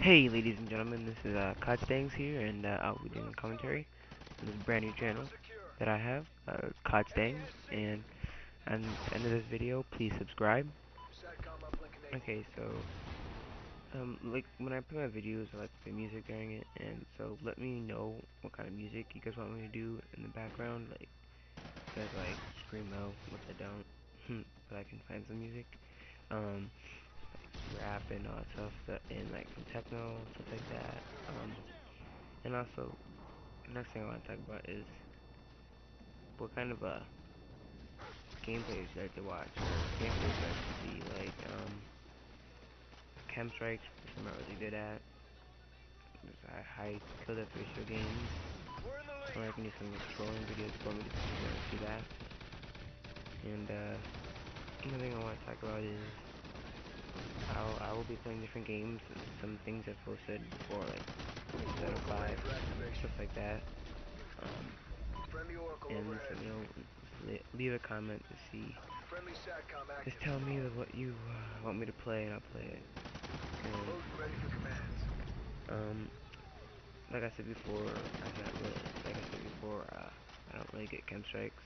Hey ladies and gentlemen, this is uh, here, and uh, I'll be doing commentary on this brand new channel that I have, uh, and at the end of this video, please subscribe. Okay, so, um, like, when I play my videos, I like to play music during it, and so let me know what kind of music you guys want me to do in the background, like, you guys like Screamo, which I don't, but I can find some music, um, rap and all that stuff, that, and like some techno, stuff like that. Um, and also, next thing I want to talk about is what kind of uh, gameplay you like to watch. Gameplay you like to see, like um, KEM Strikes, which I'm not really good at. A high kill death ratio games. Or I can do some trolling videos for me to see that. And uh, another thing I want to talk about is I be playing different games, and some things I've posted before, like Shadow 5, stuff like that. Um, and know, leave a comment to see, just tell me what you uh, want me to play and I'll play it. And, um, like I said before, I'm not really, like I said before, uh, I don't really get KEM strikes.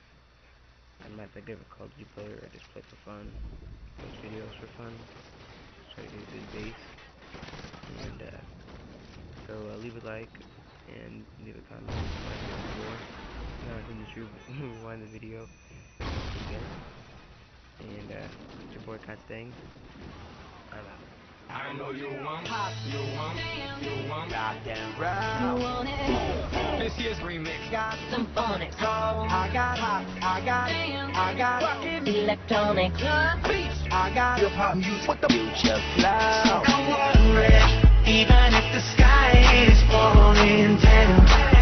I'm not that good of a Call of Duty player, I just play for fun, post videos for fun try to get a good base. And uh, so uh, leave a like and leave a comment. More. No, it's in the truth. Rewind the video. Again. And uh, it's your boy Codstang. I'm out. I know you want hot, you want, you want goddamn right. You want it. This year's remix got some phonics. So I got hot, I got, I got fucking electronic. Beats. I got hip hop music with the future flow. Come on, red. Even if the sky is falling down.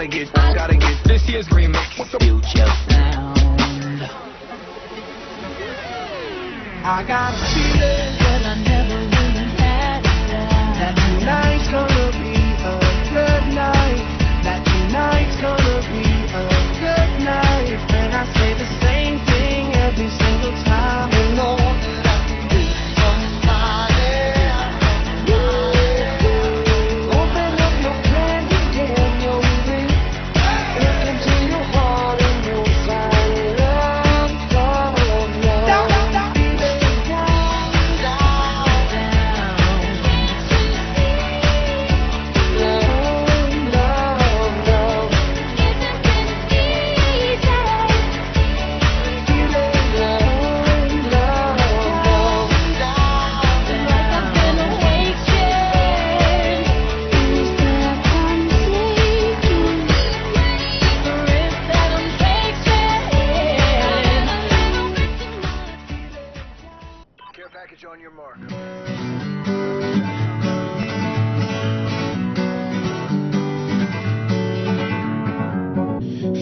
a feeling that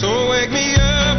So wake me up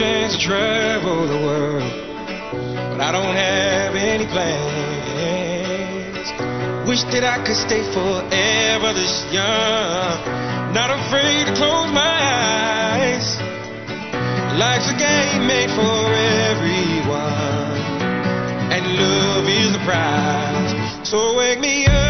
chance to travel the world, but I don't have any plans. Wish that I could stay forever this young, not afraid to close my eyes. Life's a game made for everyone and love is the prize. So wake me up